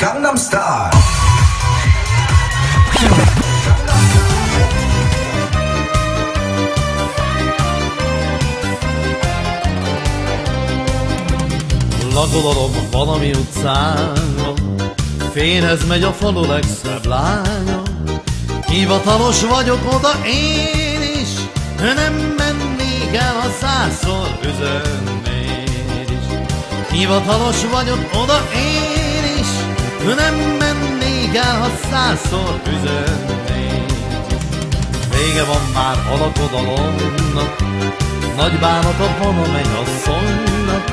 Gangnam Style. Lagolalom valami utcánkon, Fényhez megy a falu legszebb lánya. Hivatalos vagyok oda én is, Nem mennék el, ha százszor üzennéd is. Hivatalos vagyok oda én Nem mennék el, ha százszor üzennéd is. Vége van már a lakodalomnak, Nagy bánata van a mennyasszonynak,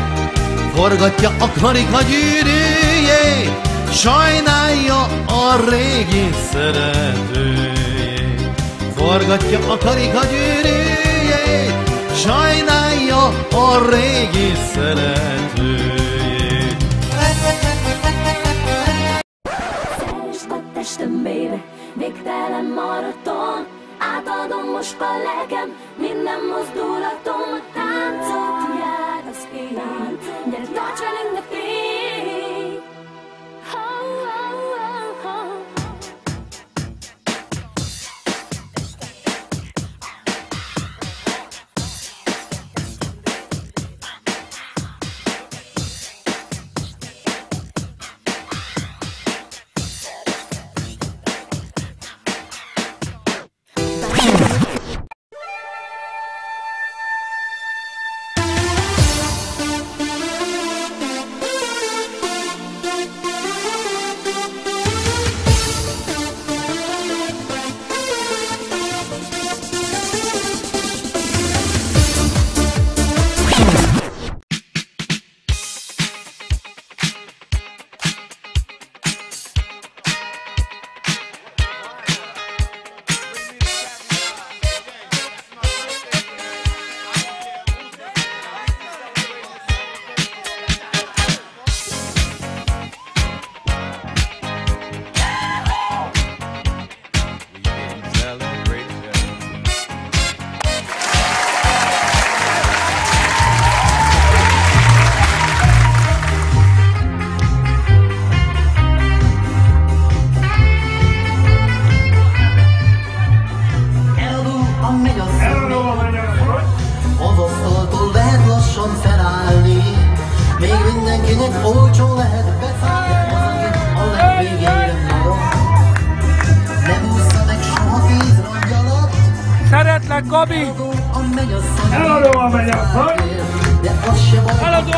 Forgatja a karika gyűrűjét, sajnálja a régi szeretőjét. Forgatja a karika gyűrűjét, sajnálja a régi szeretőjét. Testem, végtelen maraton. Átadom most a lelkem, minden mozdulatom A táncot Jacobi. Ela deu uma melhor fome. Ela deu.